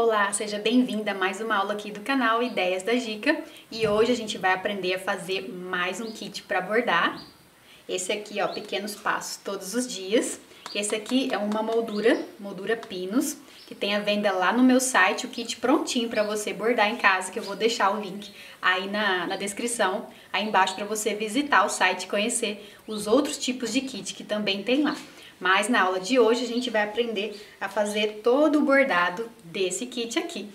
Olá, seja bem-vinda a mais uma aula aqui do canal Ideias da Dica e hoje a gente vai aprender a fazer mais um kit para bordar. Esse aqui, ó, pequenos passos todos os dias. Esse aqui é uma moldura, moldura pinos, que tem a venda lá no meu site, o kit prontinho para você bordar em casa, que eu vou deixar o link aí na, na descrição, aí embaixo para você visitar o site e conhecer os outros tipos de kit que também tem lá. Mas na aula de hoje a gente vai aprender a fazer todo o bordado desse kit aqui.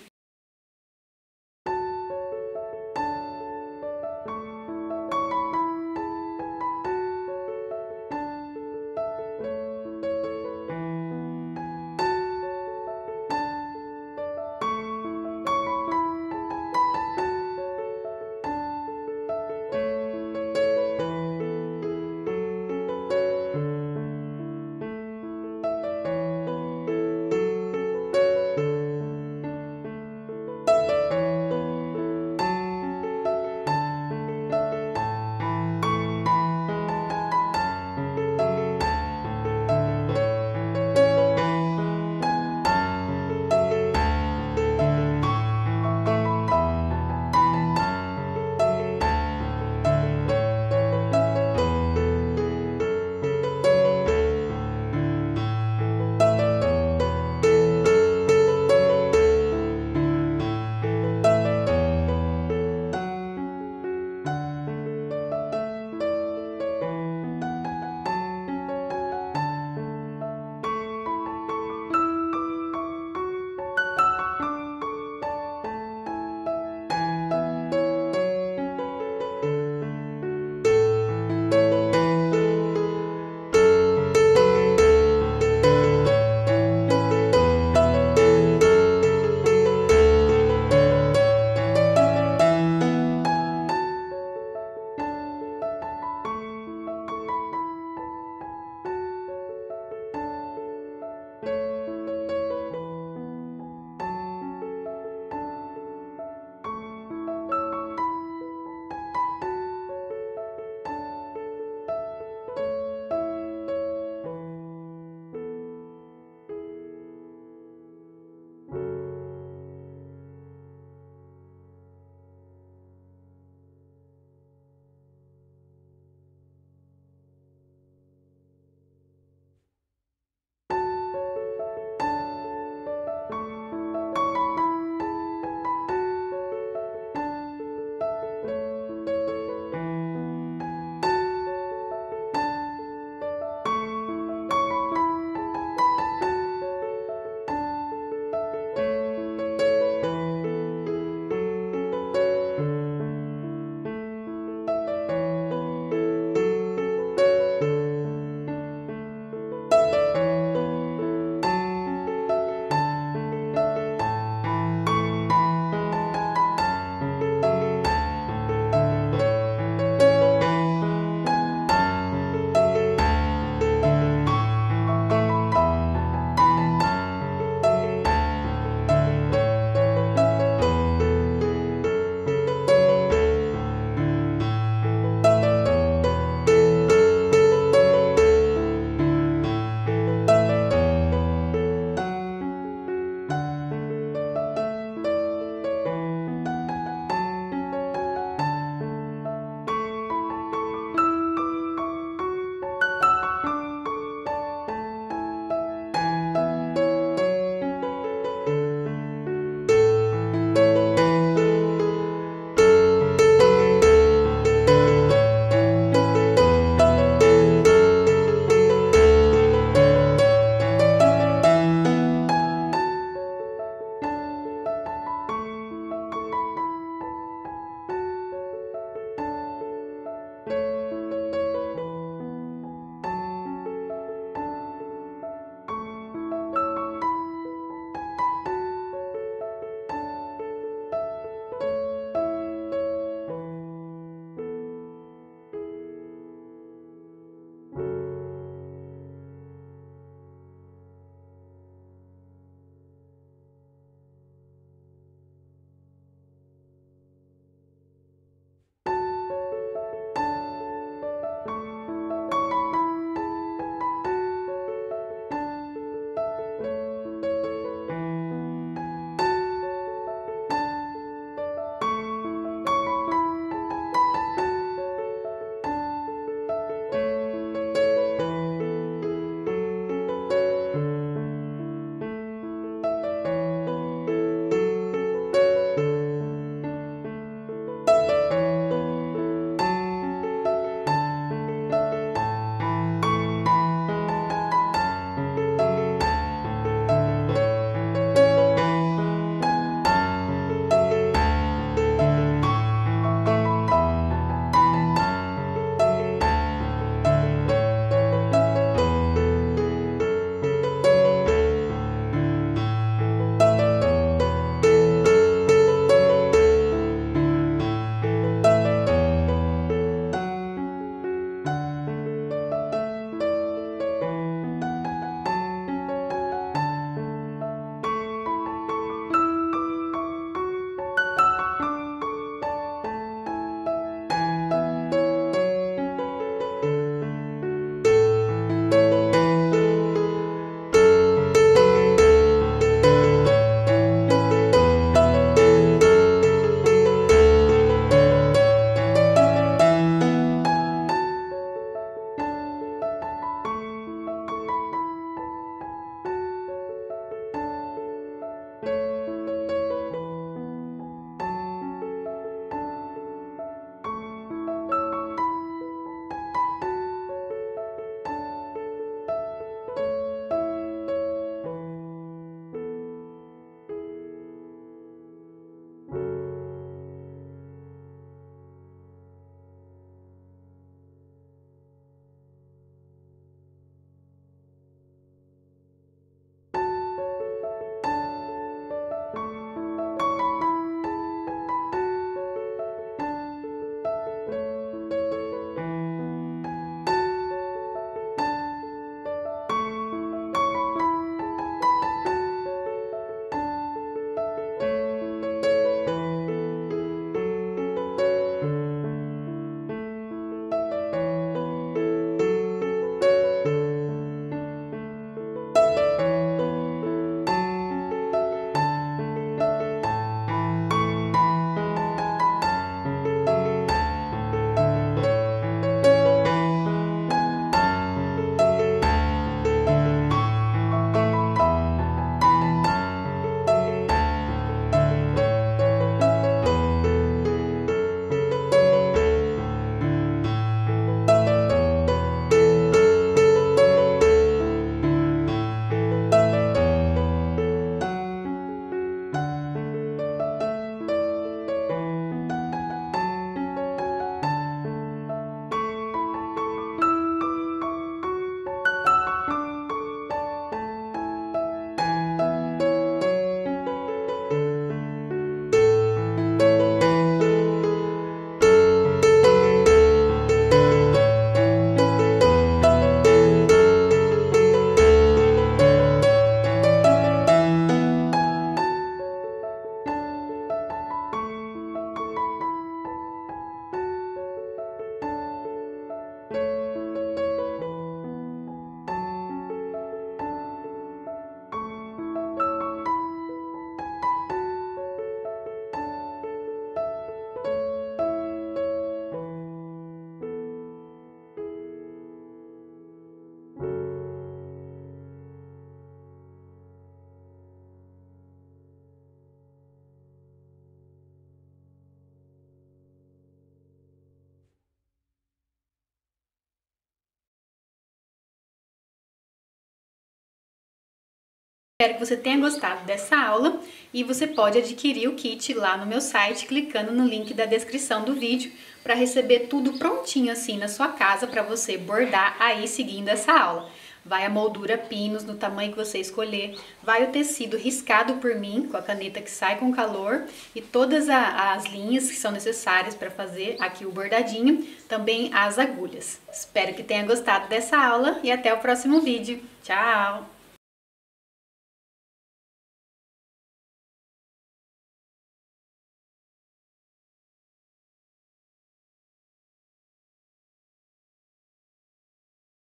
Espero que você tenha gostado dessa aula e você pode adquirir o kit lá no meu site clicando no link da descrição do vídeo para receber tudo prontinho assim na sua casa para você bordar aí seguindo essa aula. Vai a moldura pinos no tamanho que você escolher, vai o tecido riscado por mim com a caneta que sai com calor e todas as linhas que são necessárias para fazer aqui o bordadinho, também as agulhas. Espero que tenha gostado dessa aula e até o próximo vídeo. Tchau!